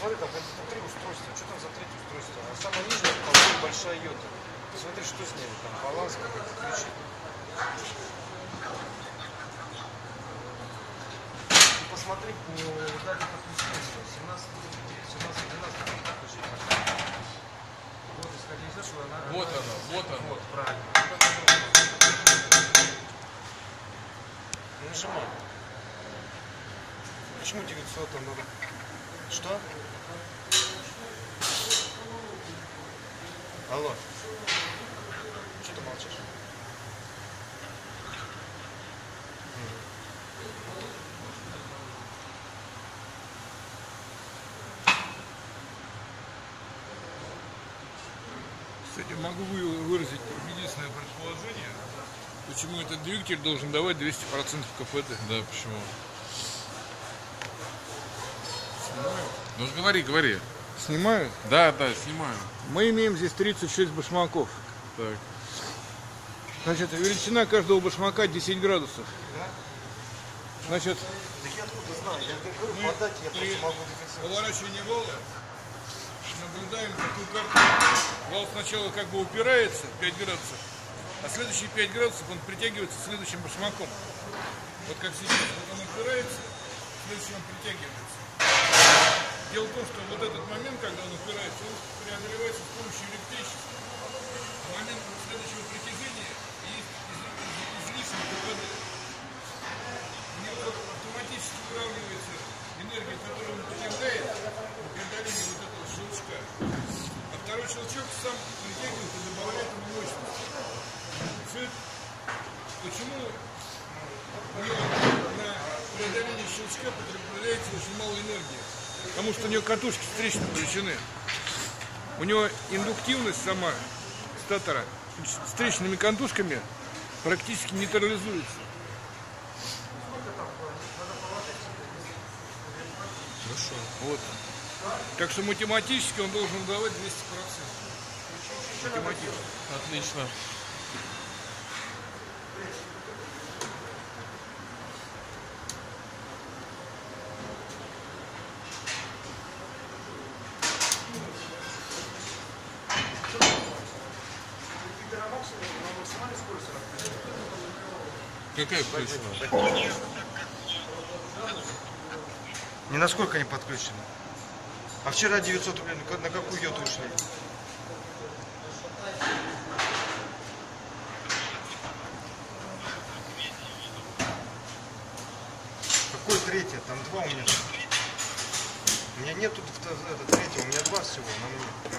Посмотри, там это три устройства. Что там за третье устройство? А самое нижнее это половина большая йота. Посмотри, что с ними там, баланс, как это включить. И посмотри по дате подключения. 17, 17, 12 там подключить. Вот, исходя из этого, она... Вот оно, вот оно. Вот, правильно. Нажимай. Почему 900 там надо? Что? Алло. Что ты молчишь? Кстати, могу вы- выразить единственное предположение, почему этот двигатель должен давать 200% КПД. Да, почему? Снимаю. Ну говори, говори. Снимают? Да, да, снимаю. Мы имеем здесь 36 башмаков. Так. Значит, величина каждого башмака 10 градусов. Значит, Да я откуда знаю? Я говорю, Мы подать я просто могу дефицировать. поворачивание вала наблюдаем такую карту. Вал сначала как бы упирается 5 градусов, а следующие 5 градусов он притягивается следующим башмаком. Вот как сейчас. Вот он упирается, следующий он притягивается. Дело в том, что вот этот момент, когда он упирается, он преодолевается с помощью электричества. А момент следующего притяжения есть из- из- излишний КПД. Автоматически уравнивается энергия, которую он потребляет при преодолении вот этого щелчка. А второй щелчок сам притягивает и добавляет ему мощность. Всё это- Почему на преодоление щелчка потребляется очень мало энергии? Потому что у него катушки встречной величины. У него индуктивность сама статора встречными катушками практически нейтрализуется. Хорошо. Вот. Так что математически он должен давать 200%. Математически. Отлично. Какая включена? Ни насколько не подключены. А вчера 900 рублей, на ка- на какую йоту ушли? Какой третий? Там два у меня. У меня нету третьего, у меня два всего. Нам, не-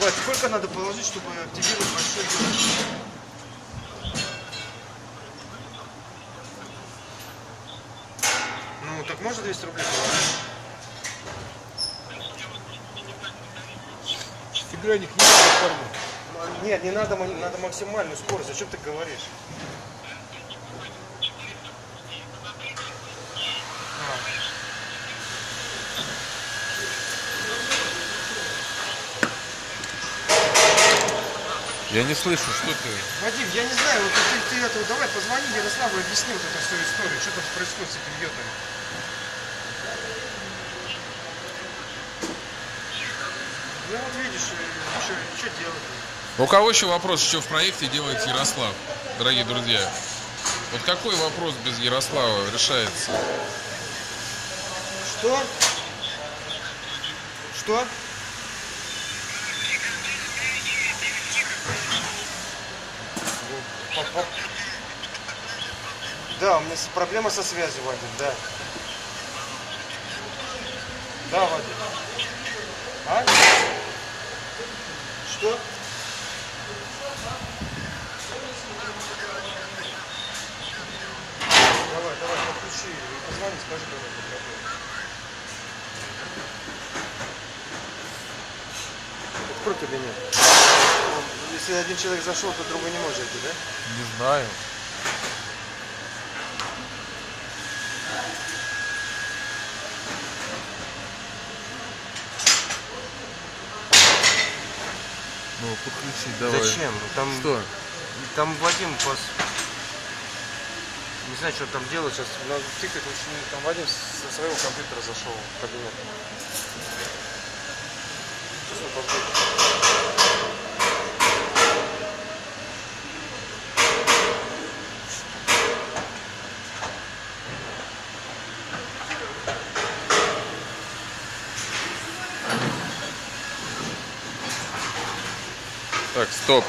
Вать, сколько надо положить, чтобы активировать большой йод? Ну, так можно 200 рублей положить? Стеклянник не надо Нет, не надо, надо максимальную скорость. О чем ты говоришь? Я не слышу, что ты. Вадим, я не знаю, вот ты, ты это, давай позвони Ярославу и объясни вот эту всю историю, что там происходит с этим. Ну вот видишь, что делать? У кого еще вопрос, что в проекте делает Ярослав, дорогие друзья? Вот какой вопрос без Ярослава решается? Что? Что? Да, у меня проблема со связью, Вадим, да. Да, Вадим. А? Что? Давай, давай, подключи, позвони, скажи, когда будет готово. Открой кабинет. Если один человек зашел, то другой не может зайти, да? Не знаю. Ну, подключи, давай. Зачем? Там, Что? там Вадим пос... Не знаю, что там делает сейчас. Надо тыкать очень. Там Вадим со своего компьютера зашел в кабинет. Сейчас он Так, стоп.